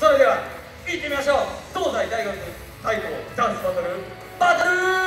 それでは行ってみましょう。東西大学対抗ダンスバトルバトル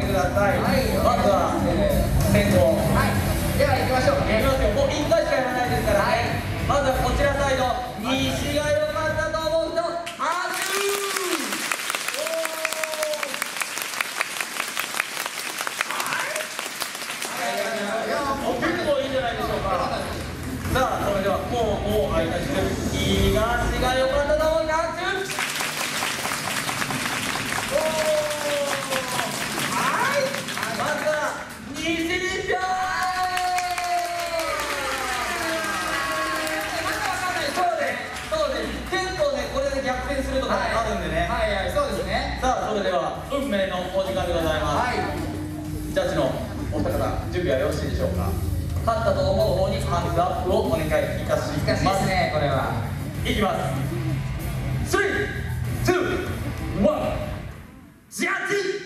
てください、はい、まずは、えー、先行はいでは行きましょう。行きますよもう回しかやらないですから、はい、まずはこちらサイド。西側かったと思う人拍手もい。い。んじゃない。でしょうかさあそれではもうもう開い。た東がよかった展開難しい難しいですねこれは。いきます。321ジャッジ